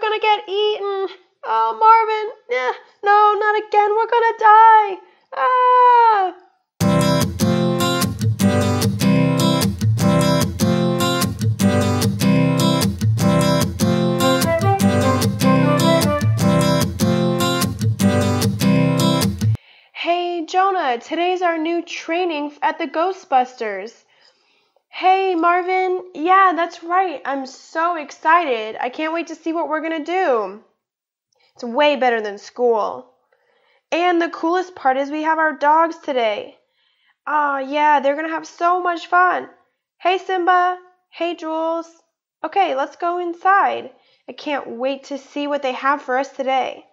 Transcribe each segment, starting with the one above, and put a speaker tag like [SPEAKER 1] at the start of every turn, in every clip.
[SPEAKER 1] we're gonna get eaten. Oh, Marvin, eh, no, not again. We're gonna die. Ah! Hey, Jonah, today's our new training at the Ghostbusters. Hey, Marvin. Yeah, that's right. I'm so excited. I can't wait to see what we're going to do. It's way better than school. And the coolest part is we have our dogs today. Ah, oh, yeah, they're going to have so much fun. Hey, Simba. Hey, Jules. Okay, let's go inside. I can't wait to see what they have for us today.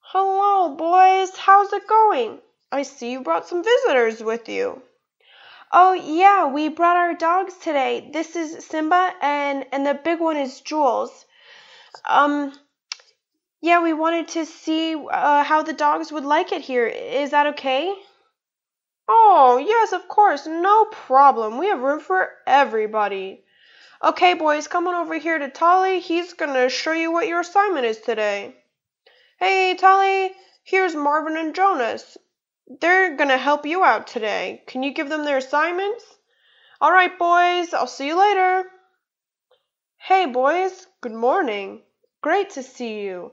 [SPEAKER 1] Hello, boys. How's it going? I see you brought some visitors with you. Oh, yeah, we brought our dogs today. This is Simba and and the big one is Jules. Um yeah, we wanted to see uh, how the dogs would like it here. Is that okay? Oh, yes, of course. No problem. We have room for everybody. Okay, boys, come on over here to Tolly. He's going to show you what your assignment is today. Hey, Tolly, here's Marvin and Jonas. They're going to help you out today. Can you give them their assignments? All right, boys, I'll see you later. Hey, boys, good morning. Great to see you.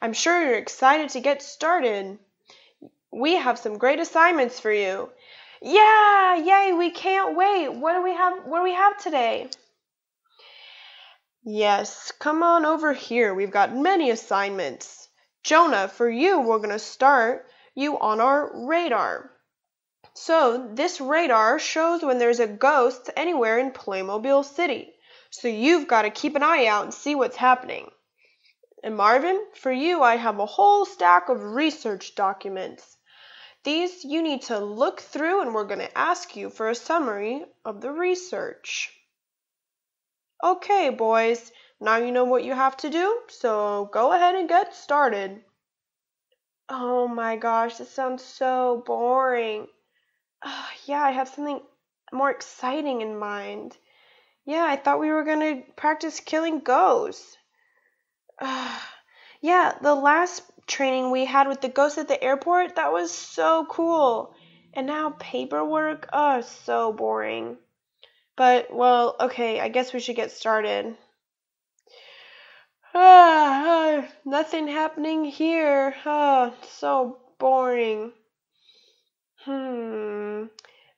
[SPEAKER 1] I'm sure you're excited to get started. We have some great assignments for you. Yeah, yay, we can't wait. What do we have what do we have today? Yes, come on over here. We've got many assignments. Jonah, for you, we're going to start you on our radar. So, this radar shows when there's a ghost anywhere in Playmobil City. So, you've got to keep an eye out and see what's happening. And Marvin, for you, I have a whole stack of research documents. These you need to look through, and we're going to ask you for a summary of the research. Okay, boys, now you know what you have to do, so go ahead and get started. Oh my gosh, this sounds so boring. Uh, yeah, I have something more exciting in mind. Yeah, I thought we were going to practice killing ghosts. Uh, yeah, the last training we had with the ghosts at the airport, that was so cool. And now paperwork, oh, so boring. But, well, okay, I guess we should get started. Ah, nothing happening here. Ah, so boring. Hmm.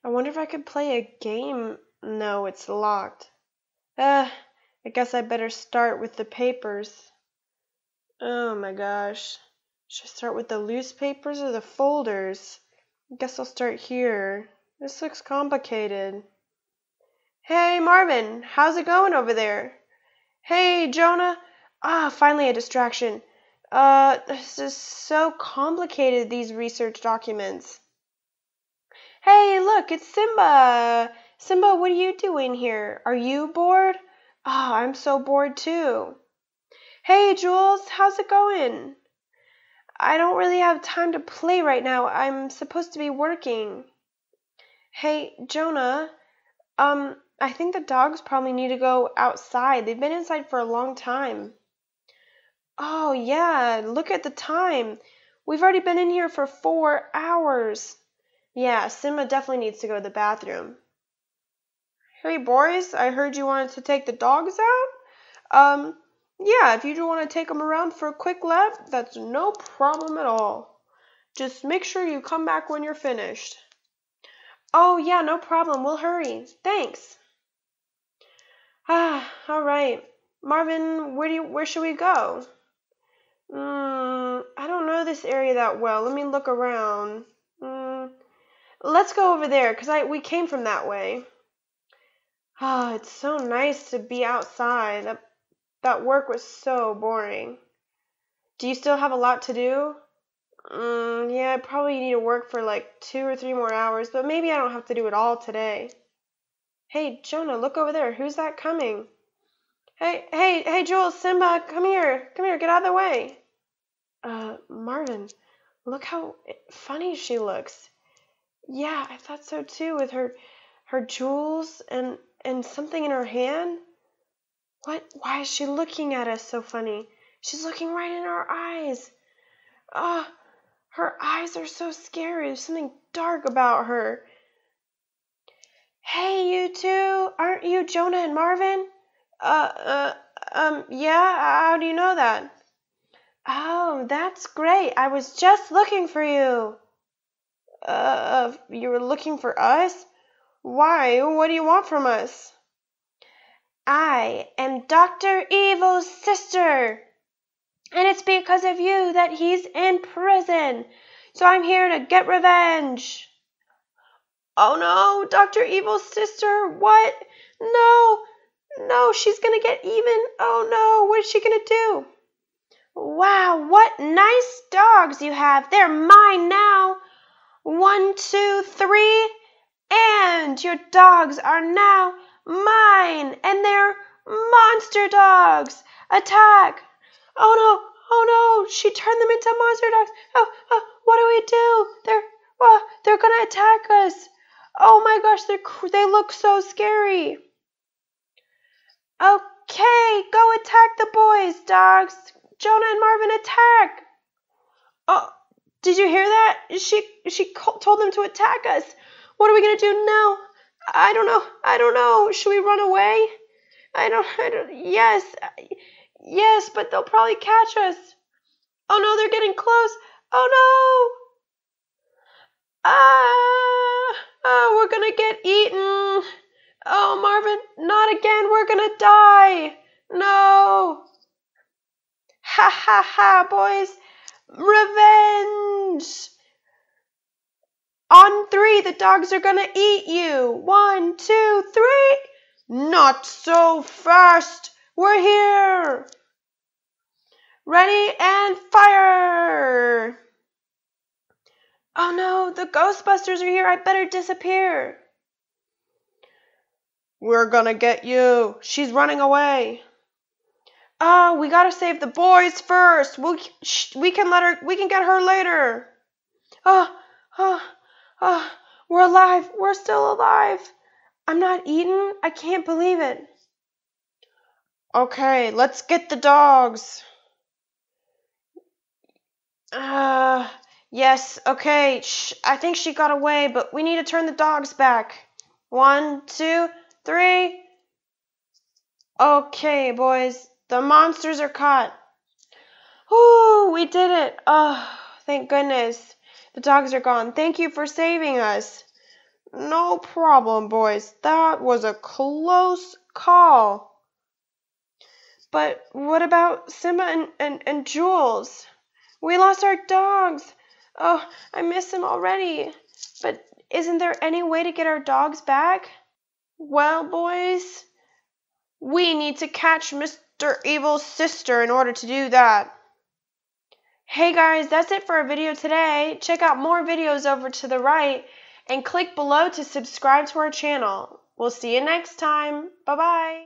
[SPEAKER 1] I wonder if I could play a game. No, it's locked. Ah, I guess I better start with the papers. Oh my gosh. Should I start with the loose papers or the folders? I guess I'll start here. This looks complicated. Hey, Marvin, how's it going over there? Hey, Jonah, Ah, finally a distraction. Uh, this is so complicated, these research documents. Hey, look, it's Simba. Simba, what are you doing here? Are you bored? Ah, oh, I'm so bored too. Hey, Jules, how's it going? I don't really have time to play right now. I'm supposed to be working. Hey, Jonah, um, I think the dogs probably need to go outside. They've been inside for a long time. Oh, yeah, look at the time. We've already been in here for four hours. Yeah, Simba definitely needs to go to the bathroom. Hey, boys, I heard you wanted to take the dogs out? Um, yeah, if you do want to take them around for a quick lap, that's no problem at all. Just make sure you come back when you're finished. Oh, yeah, no problem. We'll hurry. Thanks. Ah, all right. Marvin, where do you, where should we go? Mm, I don't know this area that well. Let me look around. Mm, let's go over there because I we came from that way. Ah, oh, it's so nice to be outside. That that work was so boring. Do you still have a lot to do? Mm, yeah, I probably need to work for like two or three more hours, but maybe I don't have to do it all today. Hey, Jonah, look over there. Who's that coming? Hey, hey, hey, Jules, Simba, come here. Come here, get out of the way. Uh, Marvin, look how funny she looks. Yeah, I thought so too, with her her jewels and and something in her hand. What? Why is she looking at us so funny? She's looking right in our eyes. Ah, oh, her eyes are so scary. There's something dark about her. Hey, you two, aren't you Jonah and Marvin? Uh, uh, um, yeah, how do you know that? Oh, that's great. I was just looking for you. Uh, you were looking for us? Why? What do you want from us? I am Dr. Evil's sister. And it's because of you that he's in prison. So I'm here to get revenge. Oh no, Dr. Evil's sister. What? No, no, she's gonna get even. Oh no, what is she gonna do? Wow, what nice dogs you have. They're mine now. One, two, three. And your dogs are now mine. And they're monster dogs. Attack. Oh no, oh no, she turned them into monster dogs. Oh, oh what do we do? They're, oh, they're gonna attack us. Oh my gosh, They're. they look so scary. Okay, go attack the boys, dogs. Jonah and Marvin attack. Oh, did you hear that? She she told them to attack us. What are we gonna do now? I don't know. I don't know. Should we run away? I don't. I don't. Yes, yes, but they'll probably catch us. Oh no, they're getting close. Oh no. Ah, ah, we're gonna get eaten. Oh, Marvin, not again. We're gonna die. No. Ha ha ha, boys. Revenge. On three, the dogs are gonna eat you. One, two, three. Not so fast. We're here. Ready and fire. Oh no, the Ghostbusters are here. I better disappear. We're gonna get you. She's running away. Oh, we gotta save the boys first. We we can let her. We can get her later. Oh, oh, oh. We're alive. We're still alive. I'm not eaten. I can't believe it. Okay, let's get the dogs. Uh, yes, okay. Shh, I think she got away, but we need to turn the dogs back. One, two, three. Okay, boys, the monsters are caught. Ooh, we did it. Oh, thank goodness. The dogs are gone. Thank you for saving us. No problem, boys. That was a close call. But what about Simba and, and, and Jules? We lost our dogs. Oh, I miss them already. But isn't there any way to get our dogs back? Well, boys, we need to catch Mr. Evil's sister in order to do that. Hey guys, that's it for our video today. Check out more videos over to the right and click below to subscribe to our channel. We'll see you next time. Bye bye.